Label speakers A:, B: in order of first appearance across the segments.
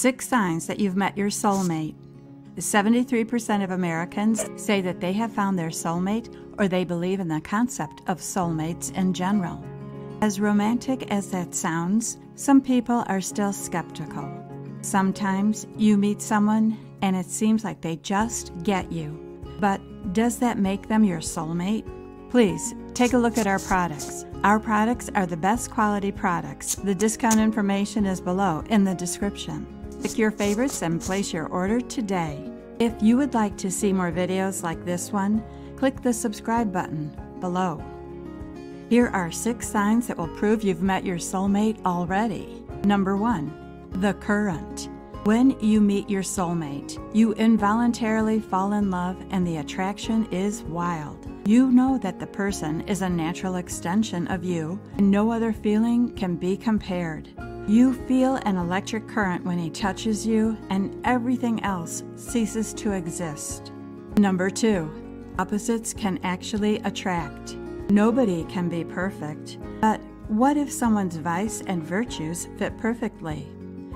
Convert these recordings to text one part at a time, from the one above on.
A: Six signs that you've met your soulmate. 73% of Americans say that they have found their soulmate or they believe in the concept of soulmates in general. As romantic as that sounds, some people are still skeptical. Sometimes you meet someone and it seems like they just get you. But does that make them your soulmate? Please take a look at our products. Our products are the best quality products. The discount information is below in the description. Pick your favorites and place your order today. If you would like to see more videos like this one, click the subscribe button below. Here are six signs that will prove you've met your soulmate already. Number one, the current. When you meet your soulmate, you involuntarily fall in love and the attraction is wild. You know that the person is a natural extension of you and no other feeling can be compared. You feel an electric current when he touches you, and everything else ceases to exist. Number two, opposites can actually attract. Nobody can be perfect, but what if someone's vice and virtues fit perfectly?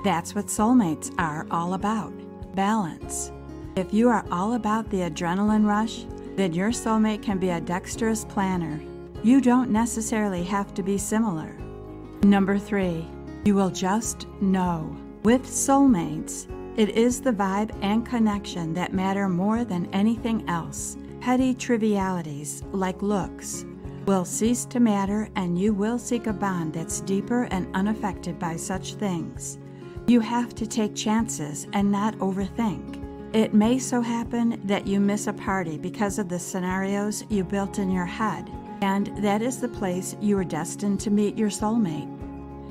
A: That's what soulmates are all about balance. If you are all about the adrenaline rush, then your soulmate can be a dexterous planner. You don't necessarily have to be similar. Number three, you will just know. With soulmates, it is the vibe and connection that matter more than anything else. Petty trivialities, like looks, will cease to matter, and you will seek a bond that's deeper and unaffected by such things. You have to take chances and not overthink. It may so happen that you miss a party because of the scenarios you built in your head, and that is the place you are destined to meet your soulmate.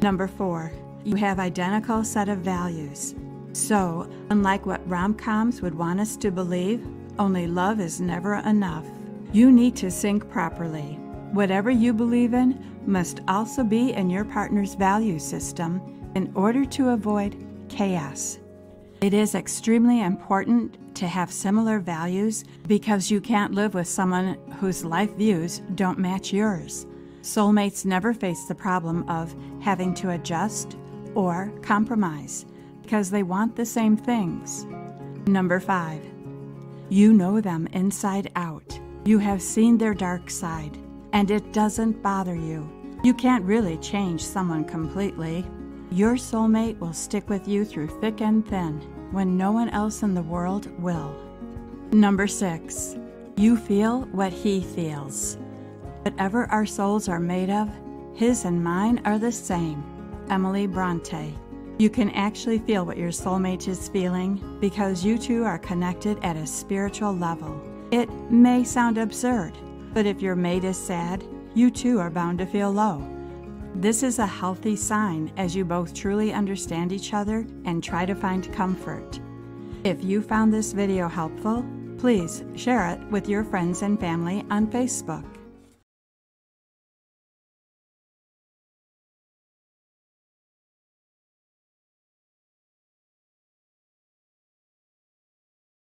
A: Number four, you have identical set of values. So, unlike what rom-coms would want us to believe, only love is never enough. You need to sync properly. Whatever you believe in must also be in your partner's value system in order to avoid chaos. It is extremely important to have similar values because you can't live with someone whose life views don't match yours. Soulmates never face the problem of having to adjust or compromise because they want the same things. Number five, you know them inside out. You have seen their dark side, and it doesn't bother you. You can't really change someone completely. Your soulmate will stick with you through thick and thin when no one else in the world will. Number six, you feel what he feels. Whatever our souls are made of, his and mine are the same. Emily Bronte. You can actually feel what your soulmate is feeling because you two are connected at a spiritual level. It may sound absurd, but if your mate is sad, you too are bound to feel low. This is a healthy sign as you both truly understand each other and try to find comfort. If you found this video helpful, please share it with your friends and family on Facebook.